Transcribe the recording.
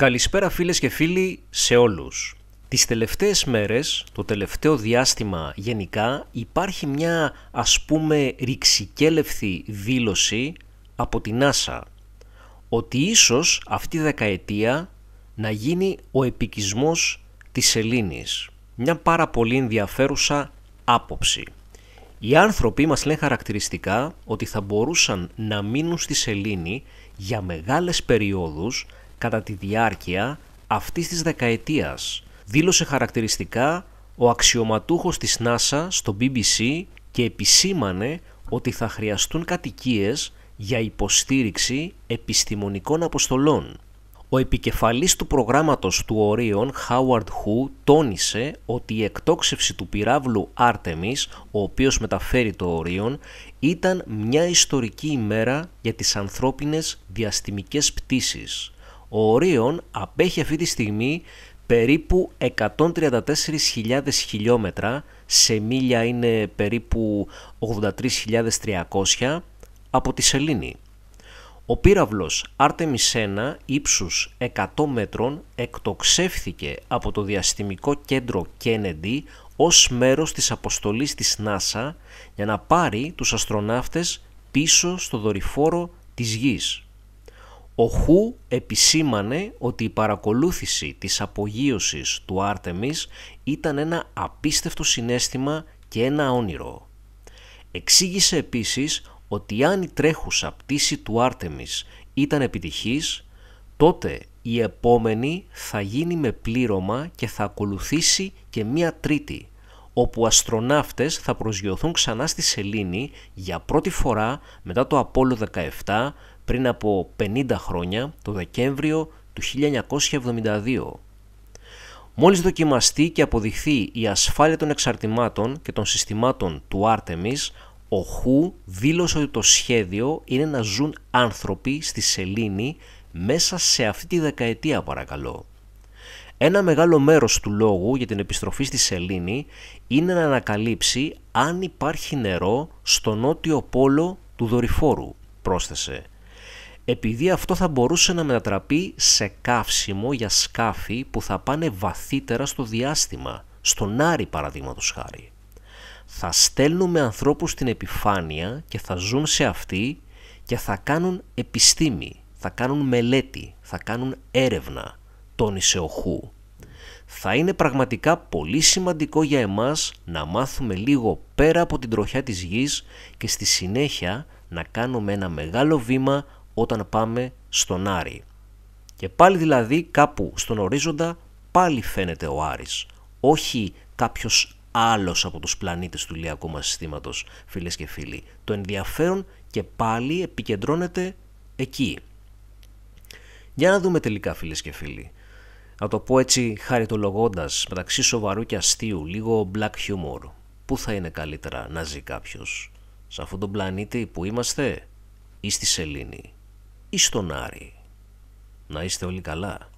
Καλησπέρα φίλες και φίλοι σε όλους. Τις τελευταίες μέρες, το τελευταίο διάστημα γενικά, υπάρχει μια ας πούμε ρηξικέλευθη δήλωση από την NASA ότι ίσως αυτή η δεκαετία να γίνει ο επικισμός της σελήνης. Μια πάρα πολύ ενδιαφέρουσα άποψη. Οι άνθρωποι μας λένε χαρακτηριστικά ότι θα μπορούσαν να μείνουν στη σελήνη για μεγάλες περιόδους κατά τη διάρκεια αυτής της δεκαετίας. Δήλωσε χαρακτηριστικά ο αξιωματούχος της NASA στο BBC και επισήμανε ότι θα χρειαστούν κατοικίες για υποστήριξη επιστημονικών αποστολών. Ο επικεφαλής του προγράμματος του Ορίων, Howard Hu, τόνισε ότι η εκτόξευση του πυράβλου Artemis, ο οποίος μεταφέρει το Ορίων, ήταν μια ιστορική ημέρα για τις ανθρώπινες διαστημικές πτήσεις. Ο Ορίων απέχει αυτή τη στιγμή περίπου 134.000 χιλιόμετρα, σε μίλια είναι περίπου 83.300 από τη Σελήνη. Ο πύραυλος Artemis 1 ύψους 100 μέτρων εκτοξεύθηκε από το διαστημικό κέντρο Kennedy ως μέρος της αποστολής της NASA για να πάρει τους αστροναύτες πίσω στο δορυφόρο της Γης. Ο Χου επισήμανε ότι η παρακολούθηση της απογείωσης του Άρτεμις ήταν ένα απίστευτο συνέστημα και ένα όνειρο. Εξήγησε επίσης ότι αν η τρέχουσα πτήση του Άρτεμις ήταν επιτυχής, τότε η επόμενη θα γίνει με πλήρωμα και θα ακολουθήσει και μία τρίτη, όπου αστροναύτες θα προσγειωθούν ξανά στη Σελήνη για πρώτη φορά μετά το Απόλλω 17 πριν από 50 χρόνια, το Δεκέμβριο του 1972. Μόλις δοκιμαστεί και αποδειχθεί η ασφάλεια των εξαρτημάτων και των συστημάτων του Άρτεμις, ο Χου δήλωσε ότι το σχέδιο είναι να ζουν άνθρωποι στη Σελήνη μέσα σε αυτή τη δεκαετία παρακαλώ. Ένα μεγάλο μέρος του λόγου για την επιστροφή στη Σελήνη είναι να ανακαλύψει αν υπάρχει νερό στο νότιο πόλο του δορυφόρου, πρόσθεσε επειδή αυτό θα μπορούσε να μετατραπεί σε καύσιμο για σκάφη που θα πάνε βαθύτερα στο διάστημα, στον Άρη παραδείγματος χάρη. Θα στέλνουμε ανθρώπους στην επιφάνεια και θα ζουν σε αυτή και θα κάνουν επιστήμη, θα κάνουν μελέτη, θα κάνουν έρευνα, τόνισε ο Χου. Θα είναι πραγματικά πολύ σημαντικό για εμάς να μάθουμε λίγο πέρα από την τροχιά της γης και στη συνέχεια να κάνουμε ένα μεγάλο βήμα όταν πάμε στον Άρη. Και πάλι δηλαδή κάπου στον ορίζοντα πάλι φαίνεται ο Άρης, όχι κάποιος άλλος από τους πλανήτες του ηλιακού μας συστήματος, φίλες και φίλοι. Το ενδιαφέρον και πάλι επικεντρώνεται εκεί. Για να δούμε τελικά φίλες και φίλοι. Να το πω έτσι χαριτολογώντας μεταξύ σοβαρού και αστείου, λίγο black humor. Πού θα είναι καλύτερα να ζει κάποιος; Σε αυτόν τον πλανήτη που είμαστε ή στη Σελήνη ή στον Άρη; Να είστε όλοι καλά.